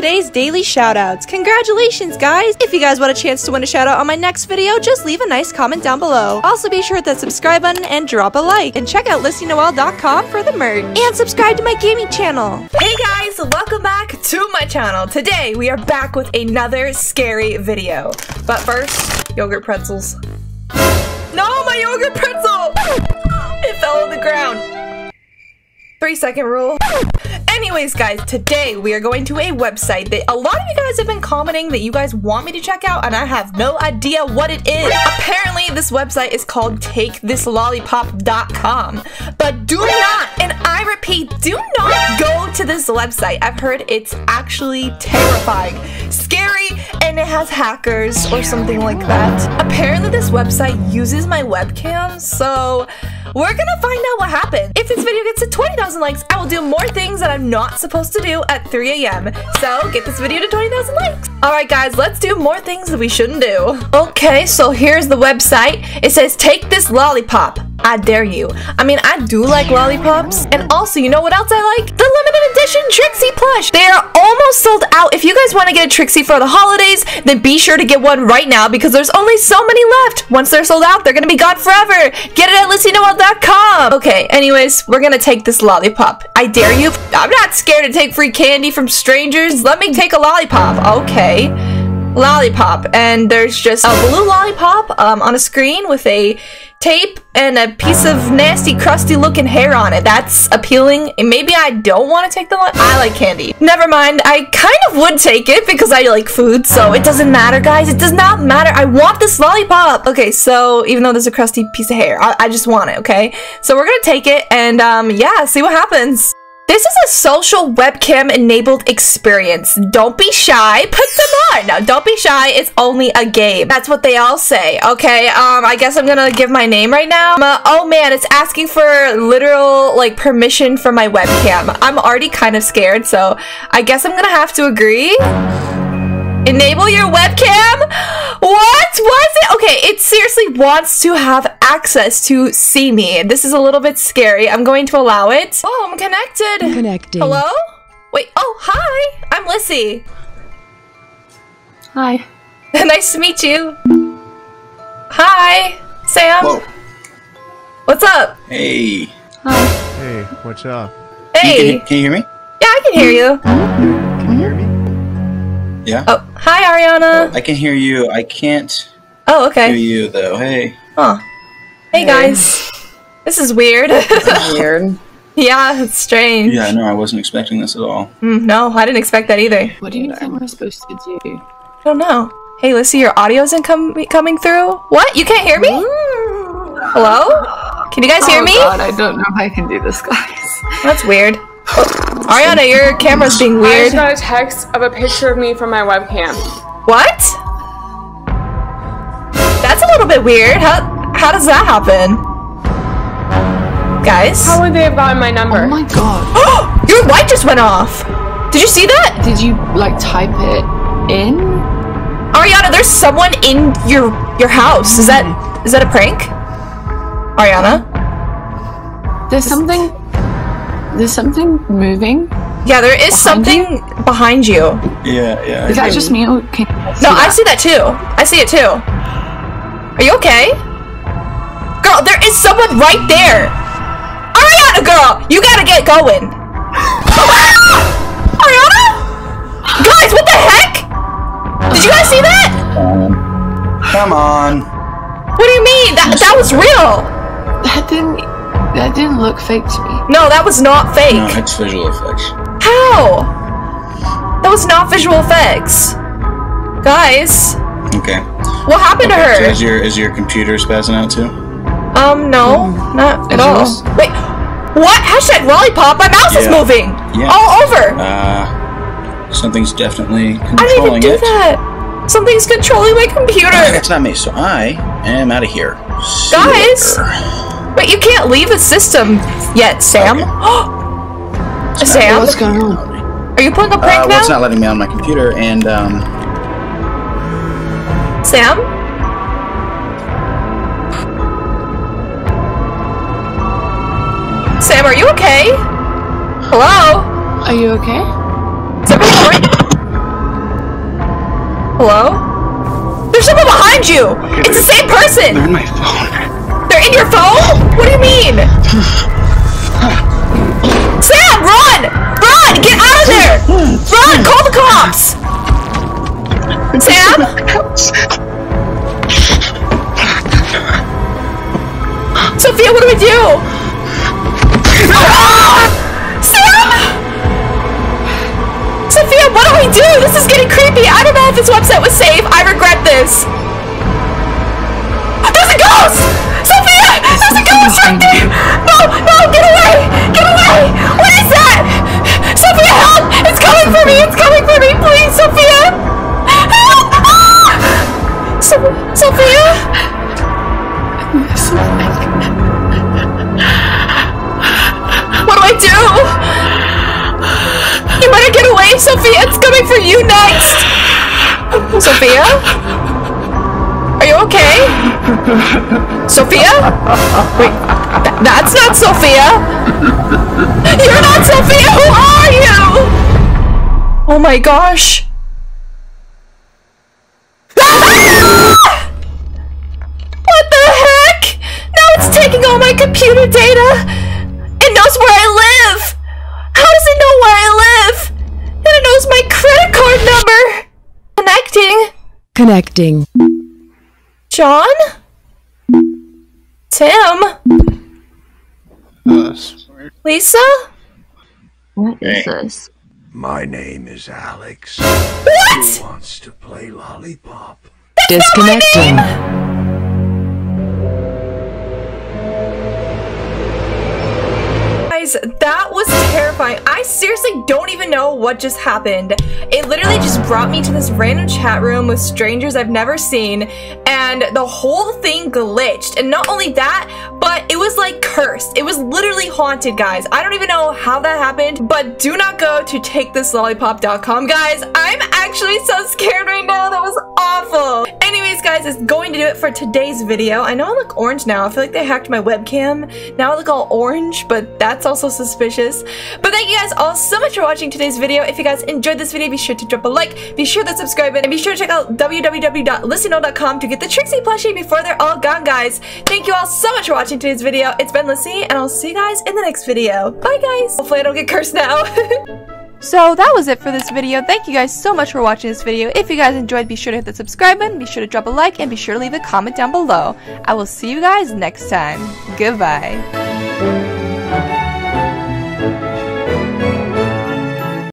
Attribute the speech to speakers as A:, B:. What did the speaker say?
A: today's daily shoutouts. Congratulations, guys! If you guys want a chance to win a shoutout on my next video, just leave a nice comment down below. Also, be sure to hit that subscribe button and drop a like. And check out LyssyNoel.com for the merch. And subscribe to my gaming channel. Hey guys, welcome back to my channel. Today, we are back with another scary video. But first, yogurt pretzels. No, my yogurt pretzel! It fell on the ground. Three second rule. Anyways, guys, today we are going to a website that a lot of you guys have been commenting that you guys want me to check out, and I have no idea what it is. Apparently, this website is called TakeThisLollipop.com. But do not, and I repeat, do not go to this website. I've heard it's actually terrifying, scary, and it has hackers or something like that. Apparently, this website uses my webcam, so we're gonna find out what happened. If this video gets to 20,000 likes, I will do more things that I'm not supposed to do at 3 a.m. So get this video to 20,000 likes. All right, guys, let's do more things that we shouldn't do. Okay, so here's the website. It says, take this lollipop. I dare you. I mean, I do like lollipops. And also, you know what else I like? The limited edition Trixie plush. They are almost sold out. If you guys want to get a Trixie for the holidays, then be sure to get one right now because there's only so many left. Once they're sold out, they're going to be gone forever. Get it at LyssyNoel.com. Okay, anyways, we're going to take this lollipop. I dare you. I'm not scared to take free candy from strangers. Let me take a lollipop. Okay lollipop and there's just a blue lollipop um, on a screen with a tape and a piece of nasty crusty looking hair on it. That's appealing. Maybe i don't want to take the i like candy. Never mind i kind of would take it because i like food so it doesn't matter guys. It does not matter. I want this lollipop. Okay so even though there's a crusty piece of hair i, I just want it okay? So we're gonna take it and um yeah see what happens this is a social webcam enabled experience. Don't be shy. Put them on. No, don't be shy. It's only a game. That's what they all say. Okay, um, I guess I'm gonna give my name right now. Uh, oh man, it's asking for literal, like, permission for my webcam. I'm already kind of scared, so I guess I'm gonna have to agree. Enable your webcam? What was it? Okay, it seriously wants to have access to see me. This is a little bit scary. I'm going to allow it. Oh, I'm connected.
B: Connecting.
A: Hello? Wait, oh, hi. I'm Lyssy.
B: Hi.
A: nice to meet you. Hi, Sam.
C: Whoa.
A: What's up?
C: Hey.
B: Hi.
D: Hey, what's up?
A: Hey.
C: You can, can you hear me?
A: Yeah, I can hear you.
D: Can you hear me?
C: Yeah.
A: Oh, hi, Ariana.
C: I can hear you. I can't
A: Oh, okay.
C: hear
A: okay.
C: you though. Hey.
A: Huh. Hey, guys. This is weird.
B: Weird.
A: yeah, it's strange.
C: Yeah, no, I wasn't expecting this at all.
A: Mm, no, I didn't expect that either.
B: What do you think we're supposed to do?
A: I don't know. Hey, Lyssy, your audio isn't com- coming through. What? You can't hear me? Hello? Can you guys hear
B: oh
A: me?
B: God, I don't know if I can do this, guys.
A: That's weird. Oh, Ariana, your camera's being weird.
E: I
A: weird.
E: just got a text of a picture of me from my webcam.
A: What? That's a little bit weird. How how does that happen? Guys?
E: How would they have gotten my number?
B: Oh my God.
A: Oh, your light just went off. Did you see that?
B: Did you like type it in?
A: Ariana, there's someone in your your house. Is that is that a prank? Ariana?
B: There's something. There's something moving.
A: Yeah, there is
B: Behind
A: something behind you.
C: Yeah, yeah.
B: Is
C: I
B: that
C: hear
B: just
C: you.
B: me? Or can you
A: No, I see that too. I see it too. Are you okay? Girl, there is someone right there. Ariana, girl, you gotta get going. Ariana? Guys, what the heck? Did you guys see that?
C: Come on.
A: What do you mean? That that was real.
B: That didn't. That didn't look fake to me.
A: No, that was not fake.
C: No, it's visual effects.
A: How? That was not visual effects. Guys,
C: Okay.
A: what happened
C: okay
A: to
C: so
A: her?
C: is your is your computer spazzing out too?
A: Um, no, not at
B: Is
A: all.
B: yours?
A: Wait, what? Hashtag lollipop. My mouse is moving
C: Yeah.
A: all over.
C: Uh, something's definitely controlling.
A: I didn't even
C: controlling
A: do
C: it.
A: that. Something's controlling my computer.
C: It's not me, so I am out of here. See you
A: Guys!
C: Later.
A: Wait, you can't leave the system yet, Sam.
C: It's not
A: Sam?
C: letting
B: What's going on?
C: on.
A: Are you pulling a prank
C: Uh, well,
A: now?
C: it's not letting me on my computer, and um,
A: Sam? Sam, are you okay? Hello?
B: Are you okay?
A: Is everything alright? Hello? There's someone behind you! It's the same person!
C: They're in my phone.
A: They're in your phone? What do you mean? Sam, run! Run! Get out of there! Run! Call the cops! Sam? Sophia, what do we do? Sam! Sophia, what do we do? This is getting creepy. I don't know if this website was safe. I regret this. A right there! No! No! Get away! Get away! What is that? Sophia, help! It's coming for me! It's coming for me! Please, Sophia! Help! Ah! So Sophia? What do I do? You better get away, Sophia! It's coming for you next! Sophia? Are you okay? Sophia? Wait, th- that's not Sophia! You're not Sophia! Who are you? Oh my gosh! What the heck? Now it's taking all my computer data! It knows where I live! How does it know where I live? And it knows my credit card number! Connecting.
F: Connecting.
A: John? Tim?
C: Uh.
A: Lisa?
B: What is this?
G: My name is Alex.
A: What?
G: Who wants to play lollipop?
F: Disconnecting.
A: Guys, that was terrifying. I seriously don't even know what just happened. It literally just brought me to this random chat room with strangers I've never seen, and the whole thing glitched. And not only that, but it was like cursed. It was literally haunted, guys. I don't even know how that happened, but do not go to takethislollipop.com, guys. I'm actually so scared right now. That was awful. Anyways, guys, it's going to do it for today's video. I know I look orange now. I feel like they hacked my webcam. Now I look all orange, but that's also suspicious. But thank you guys all so much for watching today's video. If you guys enjoyed this video, be sure to drop a like, be sure to subscribe, and be sure to check out www.lyssynoel.com to get the Trixie plushie before they're all gone, guys. Thank you all so much for watching today's video. It's been Lyssy, and I'll see you guys in the next video. Bye, guys. Hopefully I don't get cursed now. So that was it for this video. Thank you guys so much for watching this video. If you guys enjoyed, be sure to hit the subscribe button, be sure to drop a like, and be sure to leave a comment down below. I will see you guys next time. Goodbye.